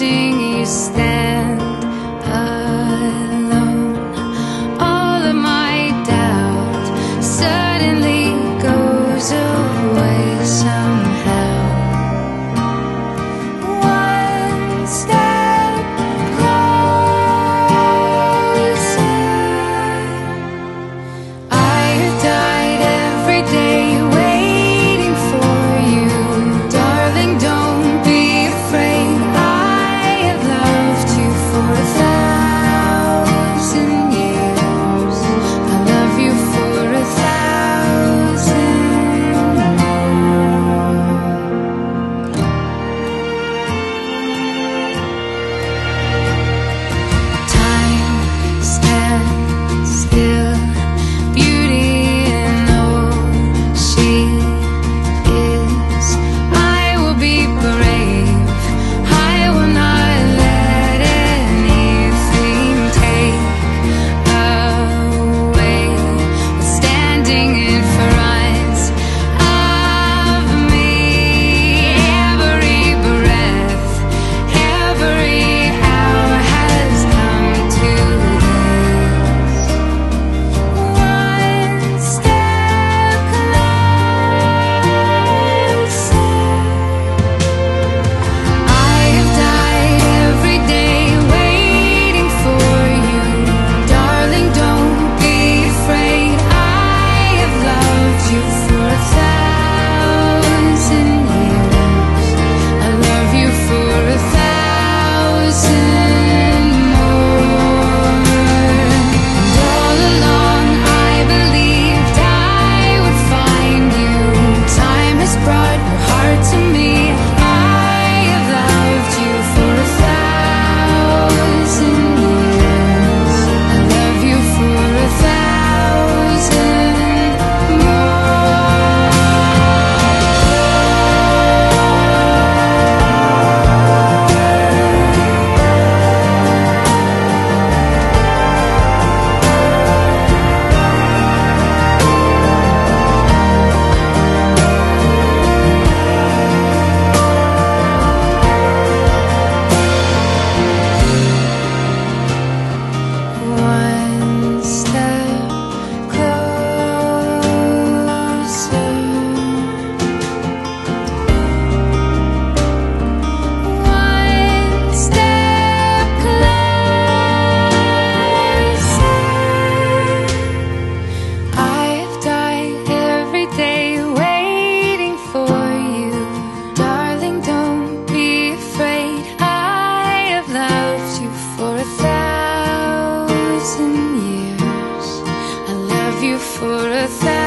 But for a thousand